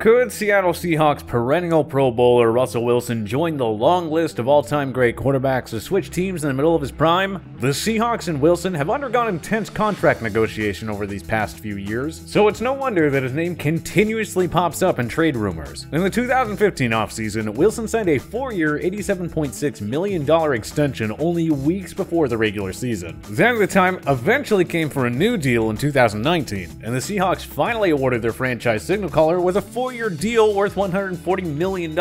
Could Seattle Seahawks perennial Pro Bowler Russell Wilson join the long list of all time great quarterbacks to switch teams in the middle of his prime? The Seahawks and Wilson have undergone intense contract negotiation over these past few years, so it's no wonder that his name continuously pops up in trade rumors. In the 2015 offseason, Wilson signed a four year, $87.6 million extension only weeks before the regular season. Then the time eventually came for a new deal in 2019, and the Seahawks finally awarded their franchise signal caller with a four year deal worth $140 million.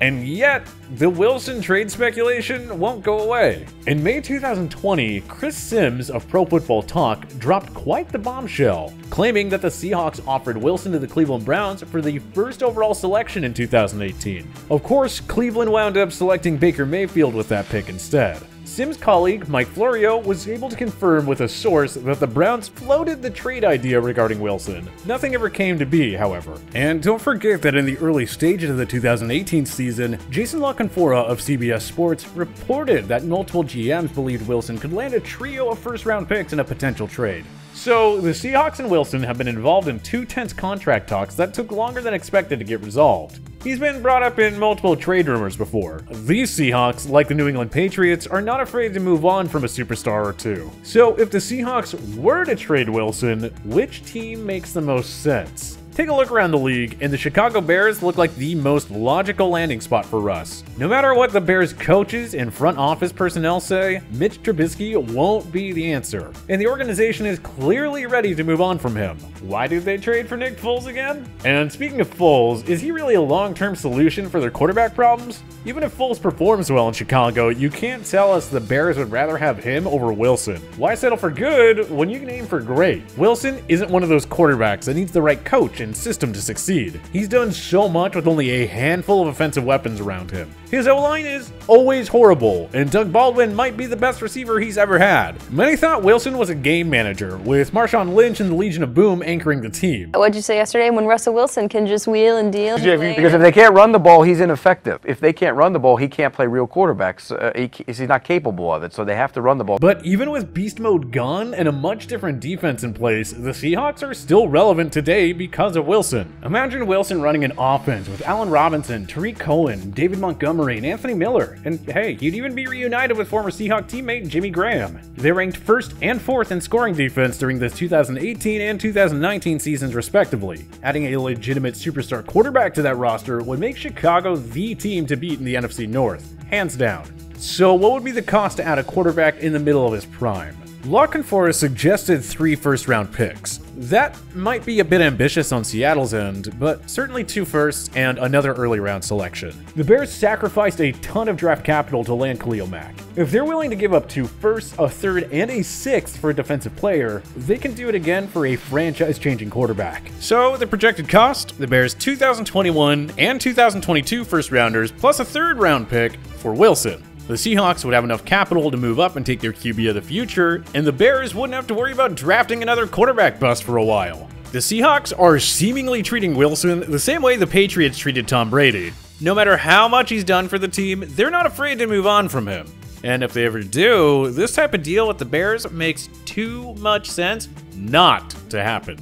And yet, the Wilson trade speculation won't go away. In May 2020, Chris Sims of Pro Football Talk dropped quite the bombshell, claiming that the Seahawks offered Wilson to the Cleveland Browns for the first overall selection in 2018. Of course, Cleveland wound up selecting Baker Mayfield with that pick instead. Sims' colleague, Mike Florio, was able to confirm with a source that the Browns floated the trade idea regarding Wilson. Nothing ever came to be, however. And don't forget that in the early stages of the 2018 season, Jason La Canfora of CBS Sports reported that multiple GMs believed Wilson could land a trio of first round picks in a potential trade. So, the Seahawks and Wilson have been involved in two tense contract talks that took longer than expected to get resolved. He's been brought up in multiple trade rumors before. These Seahawks, like the New England Patriots, are not afraid to move on from a superstar or two. So, if the Seahawks were to trade Wilson, which team makes the most sense? Take a look around the league, and the Chicago Bears look like the most logical landing spot for Russ. No matter what the Bears coaches and front office personnel say, Mitch Trubisky won't be the answer, and the organization is clearly ready to move on from him. Why did they trade for Nick Foles again? And speaking of Foles, is he really a long-term solution for their quarterback problems? Even if Foles performs well in Chicago, you can't tell us the Bears would rather have him over Wilson. Why settle for good when you can aim for great? Wilson isn't one of those quarterbacks that needs the right coach and system to succeed. He's done so much with only a handful of offensive weapons around him. His O line is always horrible, and Doug Baldwin might be the best receiver he's ever had. Many thought Wilson was a game manager, with Marshawn Lynch and the Legion of Boom anchoring the team. What'd you say yesterday when Russell Wilson can just wheel and deal? and play? Because if they can't run the ball, he's ineffective. If they can't run the ball, he can't play real quarterbacks. Uh, he, he's not capable of it, so they have to run the ball. But even with beast mode gone and a much different defense in place, the Seahawks are still relevant today because of Wilson. Imagine Wilson running an offense with Allen Robinson, Tarik Cohen, David Montgomery, and Anthony Miller. And hey, you'd even be reunited with former Seahawk teammate Jimmy Graham. They ranked first and fourth in scoring defense during the 2018 and 2019 seasons, respectively. Adding a legitimate superstar quarterback to that roster would make Chicago the team to beat in the NFC North, hands down. So, what would be the cost to add a quarterback in the middle of his prime? La Canfora suggested three first round picks. That might be a bit ambitious on Seattle's end, but certainly two firsts and another early round selection. The Bears sacrificed a ton of draft capital to land Khalil Mack. If they're willing to give up two firsts, a third, and a sixth for a defensive player, they can do it again for a franchise changing quarterback. So, the projected cost the Bears' 2021 and 2022 first rounders plus a third round pick for Wilson. The Seahawks would have enough capital to move up and take their QB of the future, and the Bears wouldn't have to worry about drafting another quarterback bust for a while. The Seahawks are seemingly treating Wilson the same way the Patriots treated Tom Brady. No matter how much he's done for the team, they're not afraid to move on from him. And if they ever do, this type of deal with the Bears makes too much sense not to happen.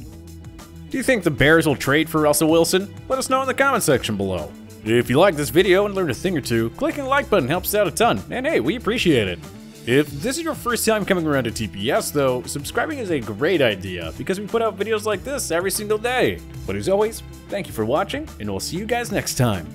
Do you think the Bears will trade for Russell Wilson? Let us know in the comment section below. If you like this video and learned a thing or two, clicking the like button helps out a ton, and hey, we appreciate it. If this is your first time coming around to TPS though, subscribing is a great idea because we put out videos like this every single day. But as always, thank you for watching, and we'll see you guys next time.